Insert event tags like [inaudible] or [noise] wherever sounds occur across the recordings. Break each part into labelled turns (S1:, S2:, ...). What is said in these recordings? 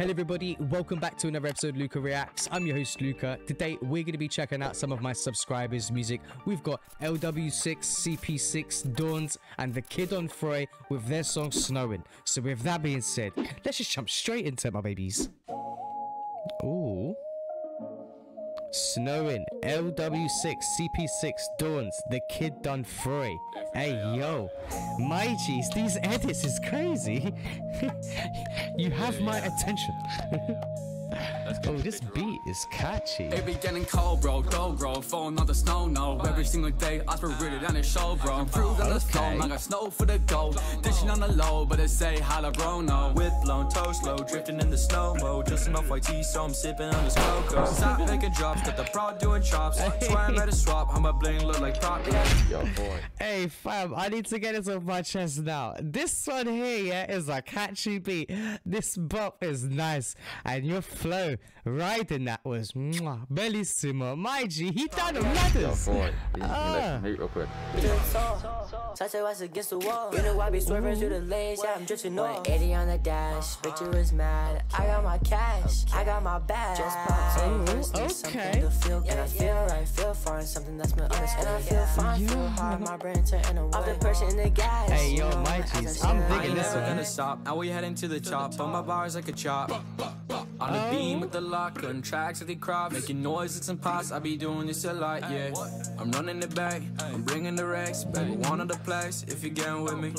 S1: Hello everybody, welcome back to another episode of Luca Reacts. I'm your host Luca. Today we're going to be checking out some of my subscribers' music. We've got LW6, CP6, Dawnz, and The Kid on Froy with their song Snowing. So with that being said, let's just jump straight into it, my babies. Ooh. Snowing, LW6, CP6, Dawnz, The Kid On Froy. Hey yo, my G's, these edits is crazy. [laughs] you have my attention. [laughs] oh, this beat is catchy.
S2: It be getting cold, bro. Go, bro. Falling on the snow, no. Every single day, I spread it on the show, bro. Improved on the storm, I got snow for the gold. Dishing on the low, but it say holla, bro, no.
S3: Whip blown, toe slow, drifting in the snow mode. Just enough YT, so I'm sipping on this cocoa. Stop making drops, got the pro doing chops. Swear I better swap, how my bling look like prop, yeah. Yo, boy.
S1: Hey fam, I need to get this off my chest now. This one here, yeah, is a catchy beat. This bop is nice, and your flow Right, riding that was mwah, bellissimo. My G, he done the matters.
S4: boy. He,
S1: Ah.
S4: he, he, real quick.
S5: Touch your ass against the wall. You know I be swerving through the lanes, yeah, I'm drifting off. 80 on the dash, bitch, you was mad. I got my cash, I got my bag. Just popped in, first need
S1: okay.
S5: something to feel good. And I feel right, feel fine, something that's my understand. And I feel fine, feel hard, my brain turning away. I've been pushing the gas.
S1: Hey, yo,
S5: you know,
S1: my
S5: as I
S1: G's,
S5: sit
S1: I'm
S5: around,
S2: I
S1: digging
S2: ain't
S1: this
S2: never
S1: one.
S2: gonna stop. Now we heading to the top. On my bars like a chop. On the beam with the lock, cutting tracks with the crop, making noise, it's impossible. I be doing this a lot, yeah. I'm running it back, I'm bringing the racks, baby. One of the place, if you're getting with me.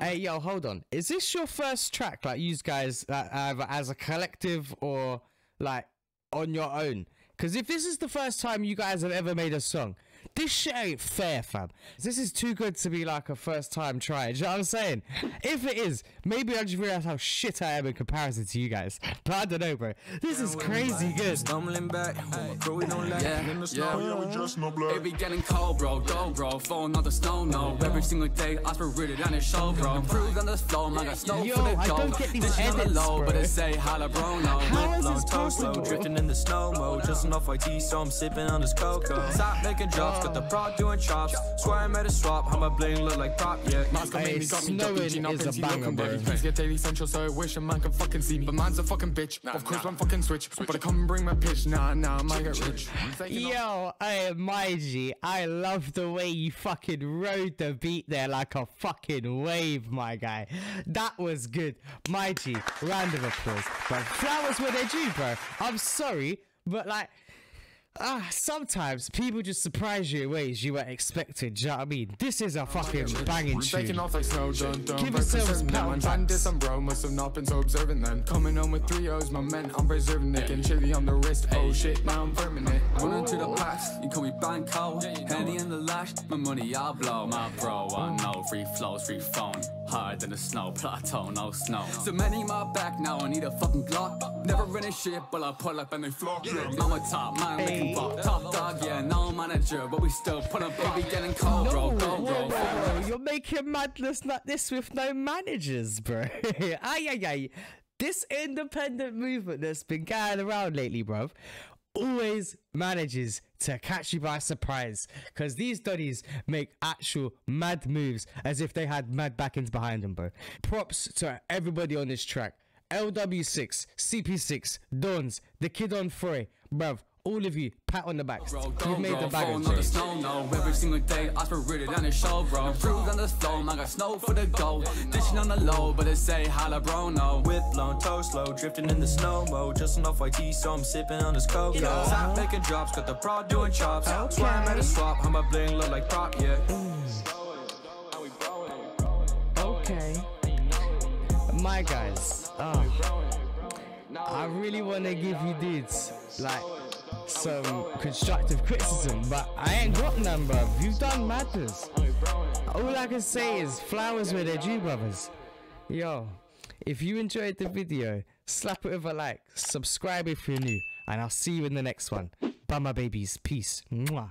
S1: Hey yo, hold on. Is this your first track, like you guys, uh, either as a collective or like on your own? Because if this is the first time you guys have ever made a song, this shit ain't fair, fam. This is too good to be like a first time try. Do you know what I'm saying? If it is, maybe I just realize how shit I am in comparison to you guys. But I don't know, bro. This is crazy good.
S2: Stumbling back, with my crew, we don't let
S6: In the snow, yeah, we just no
S2: It be getting cold, bro. Go, bro. Falling on the snow, no. Every single day, I spread it on the show, bro. Improved on the flow, I got snow
S1: Yo,
S2: for the
S1: I
S2: gold.
S1: don't get these
S2: Dishing on the
S1: edits,
S2: low,
S1: bro.
S2: but it say holla, bro, no.
S1: How is
S3: Blown,
S1: this
S3: slow,
S1: possible?
S3: drifting in the snow mode. Just enough YT, so I'm sipping on this cocoa. Stop making drops, got the pro doing chops. Swear I made a swap, how my bling look like prop, yeah.
S6: Mask on
S1: Hey,
S6: me, got me
S1: snowing
S6: ducking, G,
S1: is a
S6: fancy
S1: banger,
S6: looking,
S1: bro.
S6: baby. Get daily central, so I wish a man could fucking see me. But man's a fucking bitch. Of course, I'm fucking switch. But I come and bring my pitch. Nah, nah, I might get rich.
S1: Yo, hey, my G, I love the way you fucking rode the beat there like a fucking wave, my guy. That was good. My G, round of applause. But flowers were their due, bro. I'm sorry, but like, ah, sometimes people just surprise you in ways you weren't expecting. Do you know what I mean? This is a fucking banging
S6: Taking
S1: tune.
S6: off like snow, dun dun.
S1: Give
S6: Breakfast
S1: yourselves
S6: serving
S1: pat
S6: them.
S1: on
S6: And find
S1: backs.
S6: this I'm bro, must have not been so observant then. Coming home with three O's, my men, I'm preserving it. and chili on the wrist. Oh shit, now I'm firming it.
S2: Running to the packs, you call me Banco. Henny in the lash, my money I'll blow. My bro, I know. Free flows, free phone. Higher than the snow, plateau, no snow. So many my back now, I need a fucking Glock. Never running shit, but I pull up and they flop. I'm a top man, making pop. Top dog, yeah, no manager, but we still put up. Baby getting cold, bro,
S1: No,
S2: go,
S1: whoa,
S2: bro.
S1: whoa, whoa. You're making madness like this with no managers, bro. [laughs] ay, ay, ay. This independent movement that's been going around lately, bruv, always manages to catch you by surprise. Because these studies make actual mad moves as if they had mad backings behind them, bro. Props to everybody on this track. LW6, CP6, Dawnz, The Kid on Froy, bruv. All of you, pat on the backs.
S2: Bro,
S1: You've made
S2: bro,
S1: the bag
S2: falling on the snow, no. Every single day, I spread it on the show, bro. Improved on the flow, I got snow for the gold. Dishing on the low, but it say holla, bro, no.
S3: Whip blown, toe slow, drifting in the snow mode. Just enough YT, so I'm sipping on this cocoa. Stop making drops, got the pro doing chops. Swear I made a swap, how my bling look like prop, yeah.
S1: Okay. My guys, oh, I really want to give you dudes like some constructive criticism, but I ain't got none, bruv. You've done madness. All I can say is flowers where they're due, brothers. Yo, if you enjoyed the video, slap it with a like, subscribe if you're new, and I'll see you in the next one. Bye, my babies. Peace. Mwah.